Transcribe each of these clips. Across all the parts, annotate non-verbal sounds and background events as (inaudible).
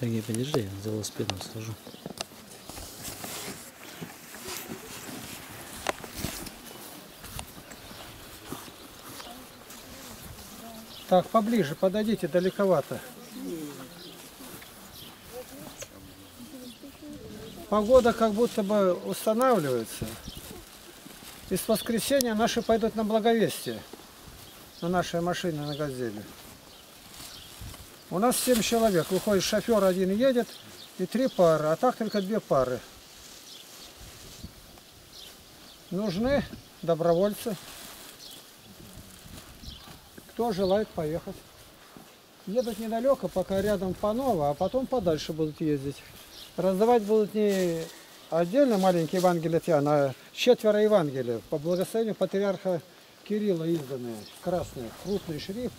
Сергей, подержи, я за велосипедом схожу. Так, поближе, подойдите, далековато. Погода как будто бы устанавливается. И с воскресенья наши пойдут на Благовестие. На нашей машине на «Газели». У нас 7 человек. Выходит, шофер один едет и три пары, а так только две пары. Нужны добровольцы. Кто желает поехать. Едут недалеко, пока рядом Панова, а потом подальше будут ездить. Раздавать будут не отдельно маленькие Евангелия от Иоанна, а четверо Евангелия по благословению патриарха Кирилла изданные, красные, крупный шрифт.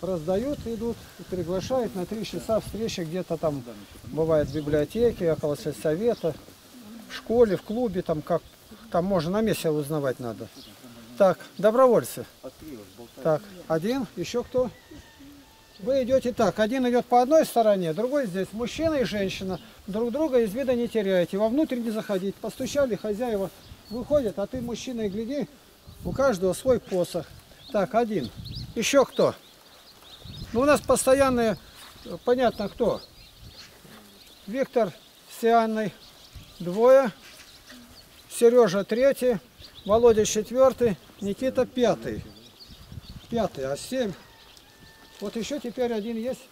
Раздают, идут и приглашают на три часа встречи где-то там, бывает в библиотеке, около совета, в школе, в клубе, там как там можно на месте узнавать надо. Так, добровольцы. Так, один, еще кто? Вы идете так, один идет по одной стороне, другой здесь. Мужчина и женщина друг друга из вида не теряете. Вовнутрь не заходить. Постучали, хозяева выходят, а ты, мужчина, и гляди, у каждого свой посох. Так, один. Еще кто? Ну, у нас постоянные, понятно кто. Виктор с Ианной двое. Сережа третий. Володя четвертый. Никита пятый. Пятый, а семь. Вот еще теперь один есть.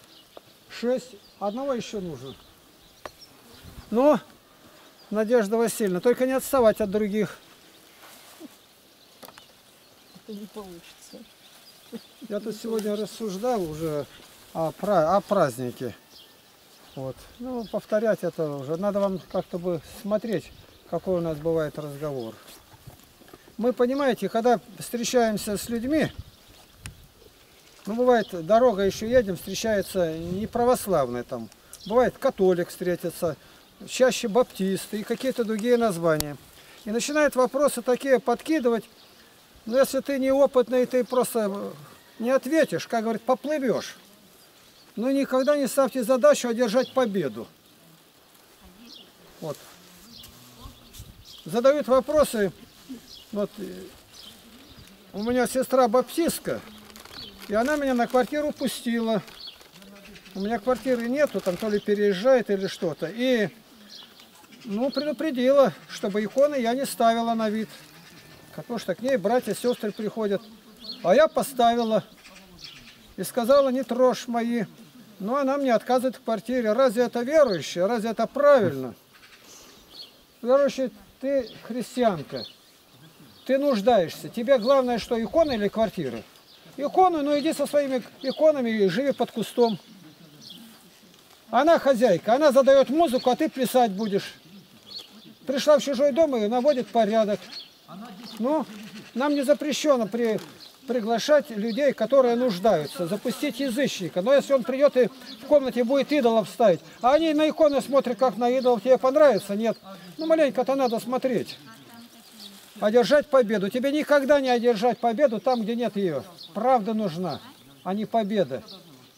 Шесть. Одного еще нужно. Ну, Надежда Васильевна, только не отставать от других. Это не получится. Я тут сегодня рассуждал уже о, о празднике. Вот. Ну, повторять это уже. Надо вам как-то бы смотреть, какой у нас бывает разговор. Мы, понимаете, когда встречаемся с людьми, ну, бывает, дорога еще едем, встречается не православные там. Бывает, католик встретится, чаще баптисты и какие-то другие названия. И начинают вопросы такие подкидывать. Но если ты неопытный, ты просто не ответишь, как говорит, поплывешь. Но никогда не ставьте задачу одержать победу. Вот. Задают вопросы. Вот э, у меня сестра баптистка, и она меня на квартиру пустила. У меня квартиры нету, там то ли переезжает или что-то. И ну, предупредила, чтобы иконы я не ставила на вид. Потому что к ней братья, сестры приходят. А я поставила. И сказала, не трожь мои. Но она мне отказывает в квартире. Разве это верующая? Разве это правильно? Верующий, ты христианка. Ты нуждаешься. Тебе главное, что икона или квартира? Икону, ну иди со своими иконами и живи под кустом. Она хозяйка, она задает музыку, а ты плясать будешь. Пришла в чужой дом и наводит порядок. Ну, нам не запрещено при, приглашать людей, которые нуждаются, запустить язычника. Но если он придет и в комнате будет идолов ставить, а они на иконы смотрят, как на идолов, тебе понравится? Нет. Ну, маленько-то надо смотреть. Одержать победу. Тебе никогда не одержать победу там, где нет ее. Правда нужна, а не победа.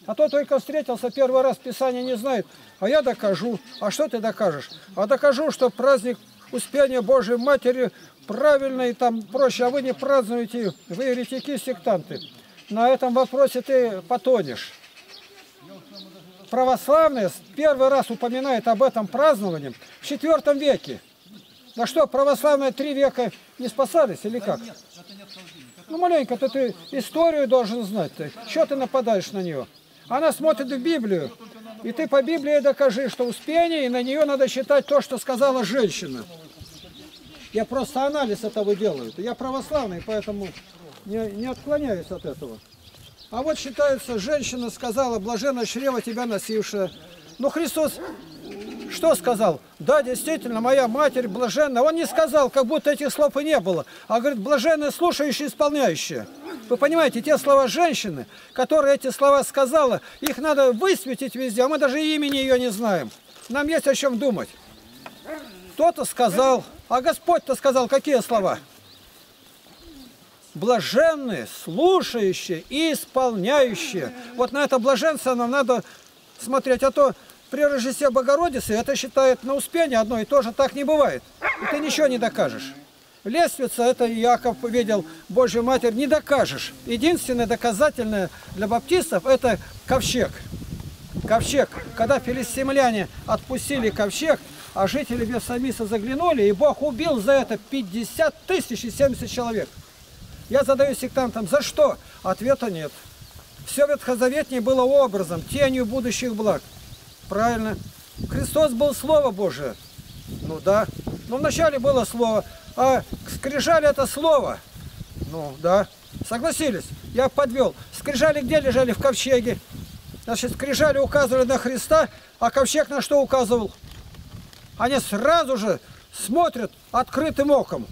А то только встретился первый раз, Писание не знает, а я докажу. А что ты докажешь? А докажу, что праздник Успения Божией Матери правильный, там проще, а вы не празднуете, вы еретики, сектанты. На этом вопросе ты потонешь. Православные первый раз упоминают об этом праздновании в IV веке. На что, православные три века не спасались или как? Ну, маленько-то ты историю должен знать. Что ты нападаешь на нее? Она смотрит в Библию. И ты по Библии докажи, что успение, и на нее надо считать то, что сказала женщина. Я просто анализ этого делаю. Я православный, поэтому не, не отклоняюсь от этого. А вот считается, женщина сказала, блаженно чрево тебя носившая. Ну, Христос что сказал? Да, действительно, моя матерь блаженная. Он не сказал, как будто этих слов и не было. А говорит, блаженная, слушающая, исполняющая. Вы понимаете, те слова женщины, которые эти слова сказала, их надо высветить везде, а мы даже имени ее не знаем. Нам есть о чем думать. Кто-то сказал, а Господь-то сказал, какие слова? Блаженные, слушающие и исполняющие. Вот на это блаженство нам надо смотреть, а то при Рождестве Богородицы это считает на Успение одно и то же, так не бывает. И ты ничего не докажешь. Лествица, это Яков видел Божью Матерь, не докажешь. Единственное доказательное для баптистов – это ковчег. Ковчег. Когда филистимляне отпустили ковчег, а жители Весамиса заглянули, и Бог убил за это 50 тысяч и 70 человек. Я задаю сектантам, за что? Ответа нет. Все ветхозаветнее было образом, тенью будущих благ. Правильно. Христос был Слово Божие. Ну да. Но вначале было Слово. А скрижали это Слово. Ну да. Согласились. Я подвел. Скрижали где лежали? В ковчеге. Значит, скрижали указывали на Христа, а ковчег на что указывал? Они сразу же смотрят открытым оком.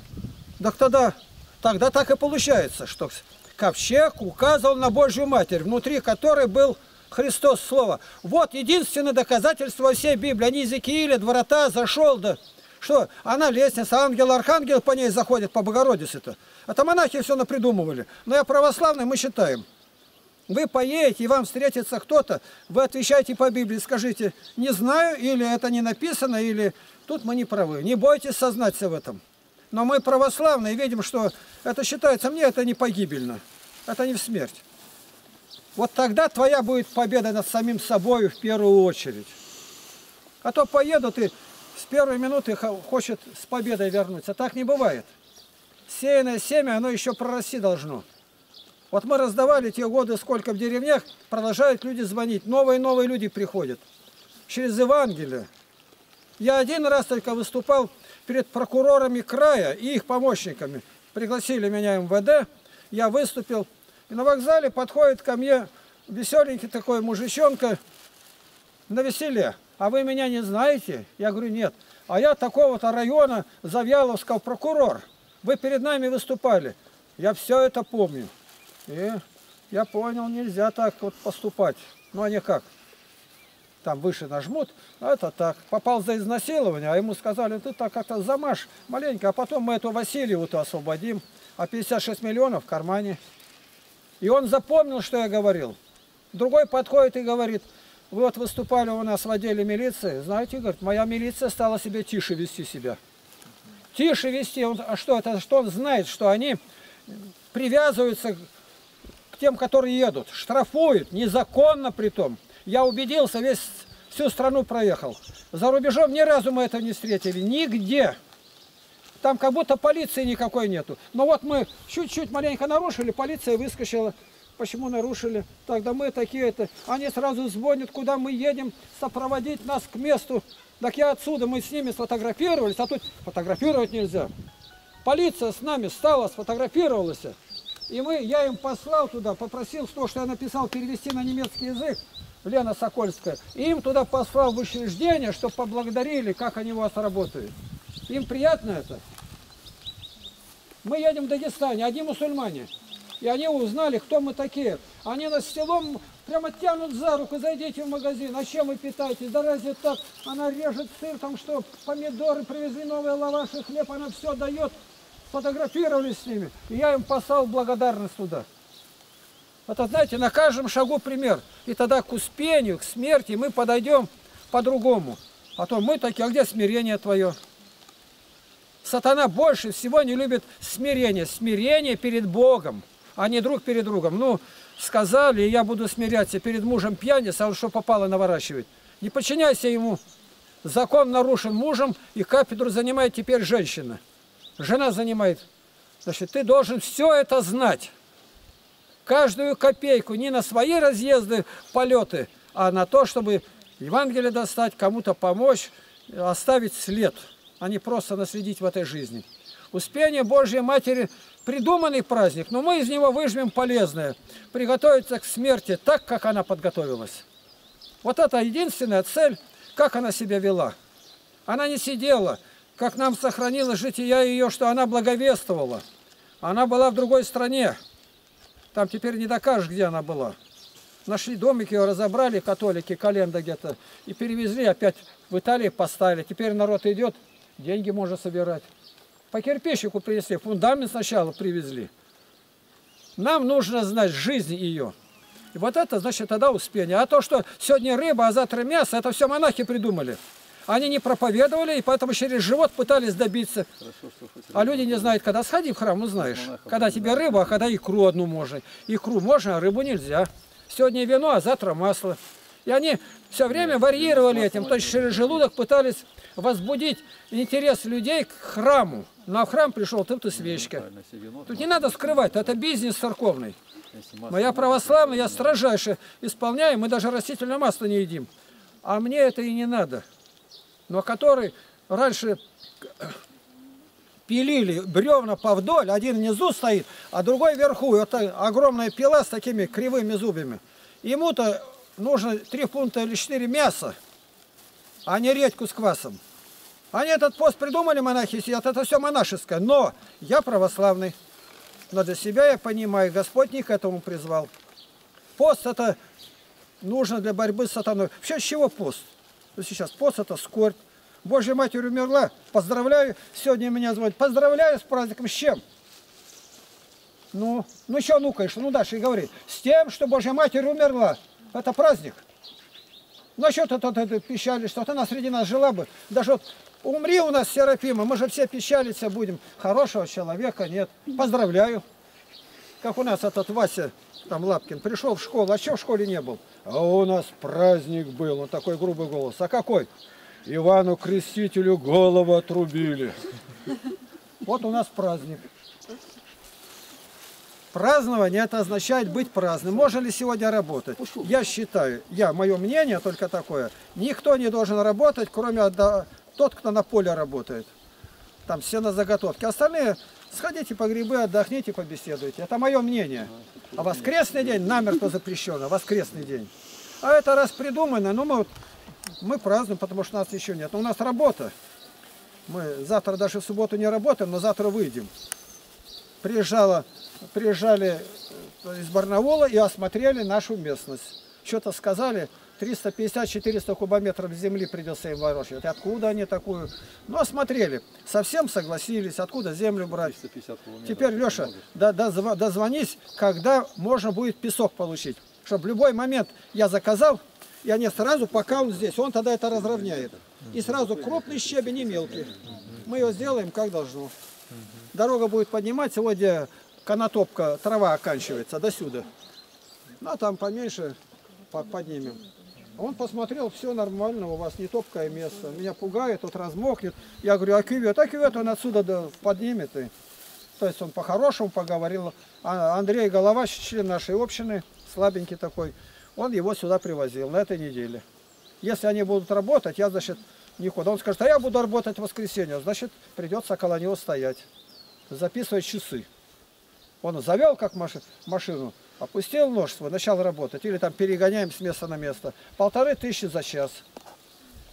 Так тогда, тогда так и получается, что ковчег указывал на Божью Матерь, внутри которой был Христос Слово. Вот единственное доказательство всей Библии. Они Иезекииля, дворота, зашел, да. Что? Она лестница, ангел, архангел по ней заходит, по Богородице-то. Это монахи все напридумывали. Но я православный, мы считаем. Вы поедете, и вам встретится кто-то, вы отвечаете по Библии, скажите, не знаю, или это не написано, или тут мы не правы. Не бойтесь сознаться в этом. Но мы православные видим, что это считается, мне это не погибельно, это не в смерть. Вот тогда твоя будет победа над самим собой в первую очередь. А то поедут и с первой минуты хочет с победой вернуться. Так не бывает. Сеянное семя, оно еще прорасти должно. Вот мы раздавали те годы, сколько в деревнях, продолжают люди звонить. Новые новые люди приходят. Через Евангелие. Я один раз только выступал перед прокурорами края и их помощниками. Пригласили меня МВД, я выступил. И на вокзале подходит ко мне веселенький такой мужичонка на веселе. А вы меня не знаете? Я говорю, нет. А я такого-то района Завьяловского прокурор. Вы перед нами выступали. Я все это помню. И я понял, нельзя так вот поступать. Ну, они как? Там выше нажмут, а это так. Попал за изнасилование, а ему сказали, ты так как-то замажь маленько, а потом мы эту Васильеву-то освободим. А 56 миллионов в кармане. И он запомнил, что я говорил. Другой подходит и говорит, вот выступали у нас в отделе милиции, знаете, говорит, моя милиция стала себе тише вести себя. Тише вести, он, а что это, что он знает, что они привязываются к тем, которые едут, штрафуют, незаконно при том. Я убедился, весь всю страну проехал. За рубежом ни разу мы это не встретили, нигде. Там как будто полиции никакой нету. Но вот мы чуть-чуть маленько нарушили, полиция выскочила. Почему нарушили? Тогда мы такие-то. Они сразу звонят, куда мы едем, сопроводить нас к месту. Так я отсюда, мы с ними сфотографировались, а тут фотографировать нельзя. Полиция с нами стала, сфотографировалась. И мы, я им послал туда, попросил то, что я написал, перевести на немецкий язык. Лена Сокольская. И им туда послал в учреждение, чтобы поблагодарили, как они у вас работают. Им приятно это? Мы едем в Дагестане, одни мусульмане. И они узнали, кто мы такие. Они нас селом прямо тянут за руку, зайдите в магазин, а чем вы питаетесь? Да разве так? Она режет сыр, там что, помидоры, привезли новые лаваши, хлеб, она все дает. Фотографировались с ними. И я им послал благодарность туда. Это, знаете, на каждом шагу пример. И тогда к успению, к смерти мы подойдем по-другому. А то мы такие, а где смирение твое? Сатана больше всего не любит смирение. Смирение перед Богом, не друг перед другом. Ну, сказали, я буду смиряться перед мужем пьяница, а он что попало наворачивает. Не подчиняйся ему. Закон нарушен мужем, и кафедру занимает теперь женщина. Жена занимает. Значит, ты должен все это знать. Каждую копейку, не на свои разъезды, полеты, а на то, чтобы Евангелие достать, кому-то помочь, оставить след а не просто наследить в этой жизни. Успение Божьей Матери – придуманный праздник, но мы из него выжмем полезное. Приготовиться к смерти так, как она подготовилась. Вот это единственная цель, как она себя вела. Она не сидела, как нам сохранилось жития ее, что она благовествовала. Она была в другой стране. Там теперь не докажешь, где она была. Нашли домик, ее разобрали, католики, календа где-то, и перевезли опять в Италии, поставили. Теперь народ идет, деньги можно собирать. По кирпичику принесли, фундамент сначала привезли. Нам нужно знать жизнь ее. И вот это, значит, тогда успение. А то, что сегодня рыба, а завтра мясо, это все монахи придумали. Они не проповедовали, и поэтому через живот пытались добиться. А люди не знают, когда сходи в храм, узнаешь. Когда тебе рыба, а когда икру одну можно. Икру можно, а рыбу нельзя. Сегодня вино, а завтра масло. И они все время варьировали этим. То есть через желудок пытались возбудить интерес людей к храму. На храм пришел, тут и свечка. Тут не надо скрывать, это бизнес церковный. Моя православная, я строжайше исполняю, мы даже растительное масло не едим. А мне это и не надо. Но который раньше пилили бревна повдоль, один внизу стоит, а другой вверху. Это огромная пила с такими кривыми зубьями. Ему-то нужно 3 фунта или 4 мяса, а не редьку с квасом. Они этот пост придумали, монахи сидят, это все монашеское. Но я православный. Но для себя я понимаю, Господь не к этому призвал. Пост это нужно для борьбы с сатаной. Вообще, с чего пост? Ну, сейчас пост это скорбь. Божья Матерь умерла. Поздравляю. Сегодня меня звонят. Поздравляю с праздником. С чем? Ну, ну что нукаешь? Ну дальше и говори. С тем, что Божья Матерь умерла. Это праздник. Ну а что ты тут это печали, что она среди нас жила бы. Даже вот умри у нас Серафима, мы же все печалиться будем. Хорошего человека нет. Поздравляю. Как у нас этот Вася, там Лапкин, пришел в школу, а что в школе не был? А у нас праздник был, он такой грубый голос. А какой? Ивану Крестителю голову отрубили. Вот у нас праздник. Празднование это означает быть праздным. Можно ли сегодня работать? Я считаю, я, мое мнение только такое, никто не должен работать, кроме. Тот, кто на поле работает. Там все на заготовке. Остальные сходите по грибы, отдохните, побеседуйте. Это мое мнение. А воскресный день намертво запрещено. Воскресный день. А это раз придумано, ну мы, мы празднуем, потому что нас еще нет. Но у нас работа. Мы завтра даже в субботу не работаем, но завтра выйдем. Приезжала приезжали из Барнаула и осмотрели нашу местность. Что-то сказали, 350-400 кубометров земли придется им ворочать. Откуда они такую? Ну, осмотрели. Совсем согласились, откуда землю брать. Теперь, Леша, дозвонись, когда можно будет песок получить. Чтобы в любой момент я заказал, и они сразу, пока он здесь, он тогда это разровняет. И сразу крупный щебень и мелкий. Мы его сделаем как должно. Дорога будет поднимать. Сегодня конотопка, трава оканчивается до сюда. Ну, а там поменьше поднимем. Он посмотрел, все нормально, у вас не топкое место. Меня пугает, тут размокнет. Я говорю, а кювет? А кювет он отсюда поднимет. И... То есть он по-хорошему поговорил. А Андрей Головач, член нашей общины, слабенький такой, он его сюда привозил на этой неделе. Если они будут работать, я, значит, никуда. Он скажет, а я буду работать в воскресенье. Значит, придется около него стоять. Записывать часы. Он завел как машину, опустил нож свой, начал работать. Или там перегоняем с места на место. Полторы тысячи за час.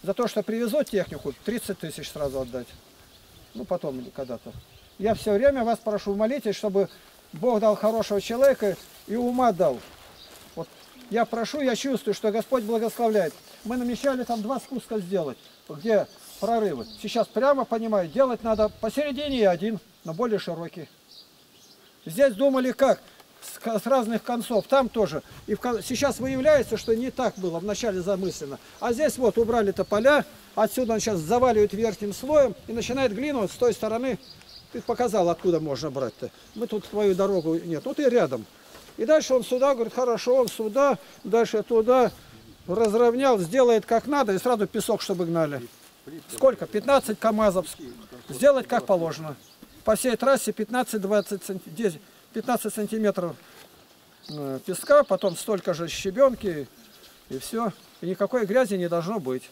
За то, что привезут технику, 30 тысяч сразу отдать. Ну, потом когда-то. Я все время вас прошу, молитесь, чтобы Бог дал хорошего человека и ума дал. Вот я прошу, я чувствую, что Господь благословляет. Мы намечали там два спуска сделать, где прорывы. Сейчас прямо понимаю, делать надо посередине один, но более широкий. Здесь думали как? С, разных концов, там тоже. И в, сейчас выявляется, что не так было вначале замысленно. А здесь вот убрали тополя, отсюда он сейчас заваливает верхним слоем и начинает глину с той стороны. Ты показал, откуда можно брать-то. Мы тут твою дорогу нет, ну ты рядом. И дальше он сюда, говорит, хорошо, он сюда, дальше туда, разровнял, сделает как надо, и сразу песок, чтобы гнали. Сколько? 15 КАМАЗов. Сделать как положено по всей трассе 15-20 15 сантиметров э, песка, потом столько же щебенки и все. И никакой грязи не должно быть.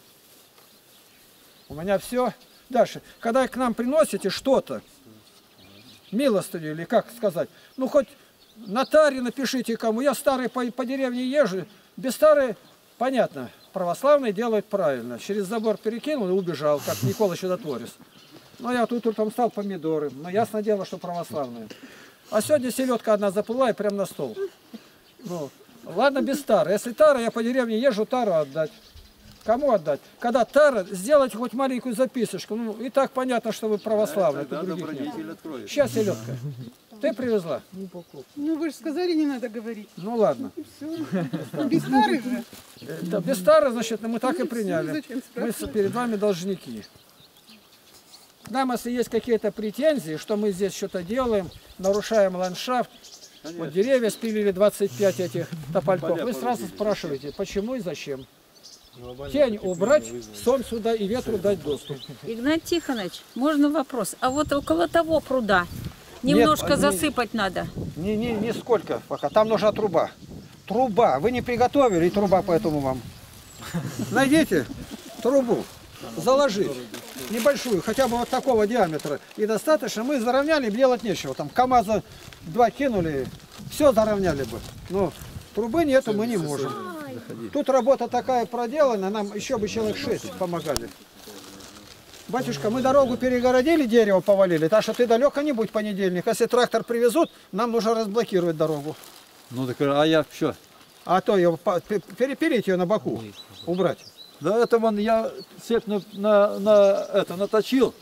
У меня все. Дальше. Когда к нам приносите что-то, милостыню или как сказать, ну хоть на таре напишите кому. Я старый по, по деревне езжу, без старой, понятно, православный делает правильно. Через забор перекинул и убежал, как Никола Чудотворец. Ну, я тут утром стал помидоры. Но ясно дело, что православные. А сегодня селедка одна заплыла и прям на стол. Ну, ладно, без тары. Если тара, я по деревне езжу тару отдать. Кому отдать? Когда тара, сделать хоть маленькую записочку. Ну, и так понятно, что вы православные. Да, Сейчас селедка. Ты привезла? Ну вы же сказали, не надо говорить. Ну ладно. Без старых же. Без старых, значит, мы так и приняли. Мы перед вами должники. Нам, если есть какие-то претензии, что мы здесь что-то делаем, нарушаем ландшафт, вот деревья спилили 25 этих (laughs) топольков, вы сразу спрашиваете, почему и зачем. Тень убрать, сон сюда и ветру дать доступ. Игнат Тихонович, можно вопрос? А вот около того пруда немножко не- засыпать надо. Не, не, не сколько пока, там нужна труба. Труба, вы не приготовили, и труба поэтому вам. (laughs) Найдите трубу, заложить, небольшую, хотя бы вот такого диаметра. И достаточно, мы заровняли, делать нечего. Там КАМАЗа два кинули, все заровняли бы. Но трубы нету, мы не можем. Тут работа такая проделана, нам еще бы человек шесть помогали. Батюшка, мы дорогу перегородили, дерево повалили, так что ты далеко не будь понедельник. Если трактор привезут, нам нужно разблокировать дорогу. Ну так, а я что? А то ее по- пе- перепилить ее на боку, убрать. Да это вон я цепь на, на, на это наточил.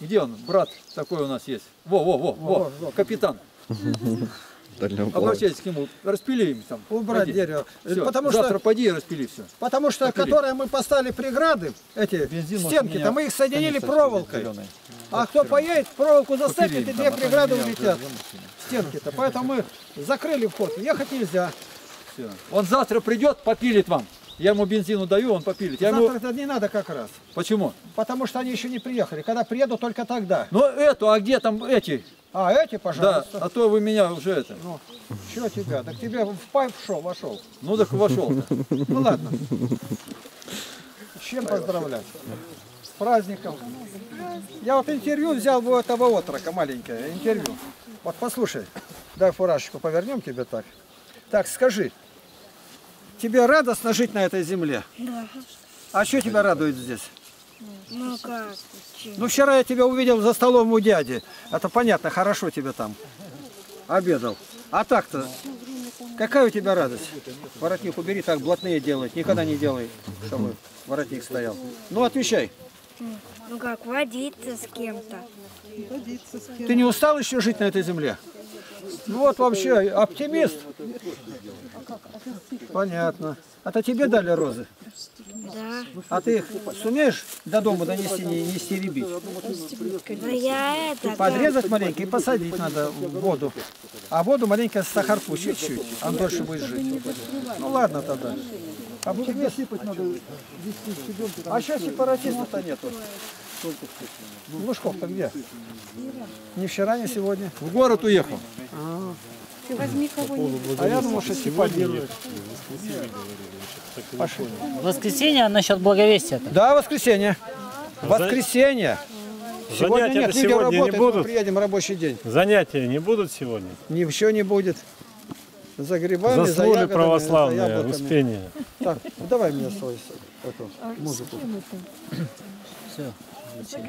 Где он, брат такой у нас есть? Во, во, во, во, во. капитан. (laughs) Обращайтесь к нему, распили им там. Убрать Пойди. дерево. Всё, Потому Завтра что, пойди и распили все. потому что Попили. которые мы поставили преграды, эти Бензин, может, стенки, меня то мы их соединили проволокой. зеленый. А кто поедет, проволоку зацепит, и две там, а преграды улетят. Стенки-то. Поэтому мы закрыли вход. Ехать нельзя. Всё. Он завтра придет, попилит вам. Я ему бензину даю, он попилит. Я ему... Завтра это не надо как раз. Почему? Потому что они еще не приехали. Когда приедут, только тогда. Ну эту, а где там эти? А, эти, Да, пожалуйста. а то вы меня уже это. Ну, что тебя? Так тебе в пайп шел, вошел. Ну так вошел. Ну ладно. С чем поздравлять? С праздником. Я вот интервью взял у этого отрока маленькое, интервью. Вот послушай, дай фуражечку повернем тебе так. Так, скажи, тебе радостно жить на этой земле? Да. А что тебя радует здесь? Ну как? Ну, вчера я тебя увидел за столом у дяди. Это понятно, хорошо тебе там. Обедал. А так-то, какая у тебя радость? Воротник убери, так блатные делают. Никогда не делай, чтобы воротник стоял. Ну, отвечай. Ну как, водиться с кем-то. Ты не устал еще жить на этой земле? Ну вот вообще, оптимист. Понятно. Это тебе дали розы? Да. А ты их сумеешь до дома донести, не нести ребить? Да я это... Подрезать маленько и посадить надо в воду. А воду маленько сахарку, чуть-чуть. Он дольше будет жить. Ну ладно тогда. А тебе сыпать надо А сейчас сепаратистов-то нету. Лужков-то где? Ни вчера, ни сегодня. В город уехал. Ты возьми кого-нибудь. А я думал, что. Пошли. Воскресенье насчет благовестия. -то. Да, воскресенье. Воскресенье. Сегодня Занятия нет, сегодня не работают, мы будут? приедем рабочий день. Занятия не будут сегодня? Ничего не будет. За грибами, за Заслуги ягодами, за православные, яблоками. Успение. Так, давай мне свой эту музыку. Все.